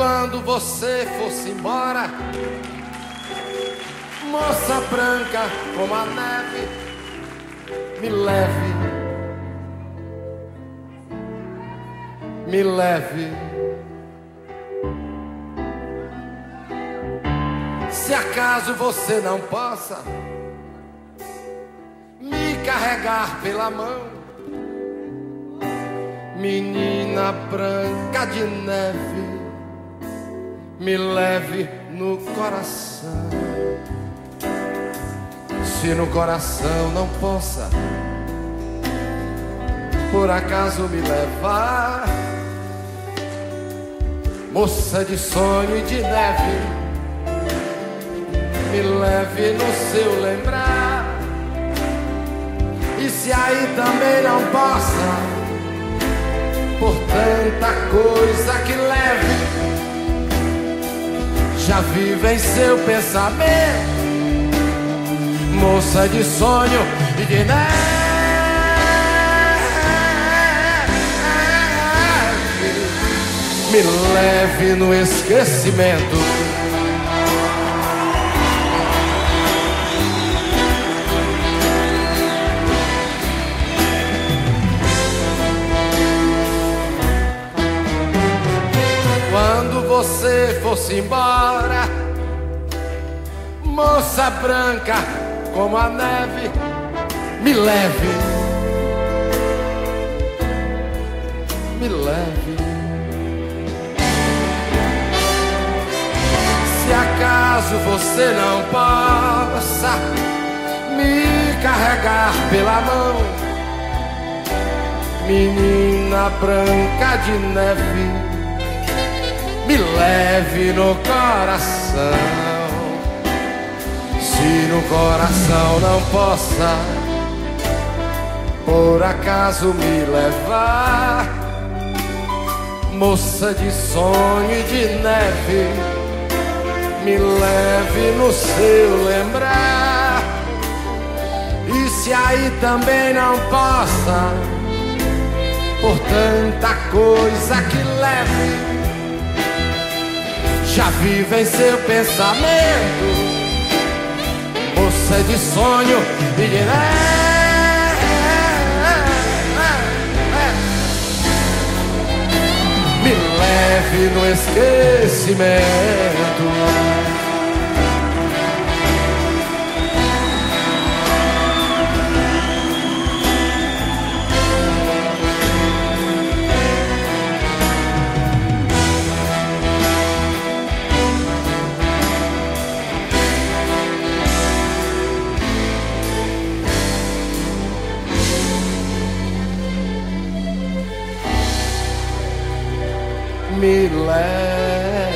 Quando você fosse embora, moça branca como a neve, me leve, me leve. Se acaso você não possa me carregar pela mão, menina branca de neve me leve no coração. Se no coração não possa, por acaso me levar, moça de sonho e de neve, me leve no seu lembrar. E se aí também não possa, por tanta coisa que leve já vive em seu pensamento, moça de sonho e de neve. Me leve no esquecimento. Você fosse embora, moça branca como a neve, me leve, me leve. Se acaso você não possa me carregar pela mão, menina branca de neve me leve no coração. Se no coração não possa, por acaso me levar, moça de sonho e de neve, me leve no seu lembrar. E se aí também não possa, por tanta coisa que leve já vive em seu pensamento, moça de sonho e de Me leve no esquecimento. me laugh.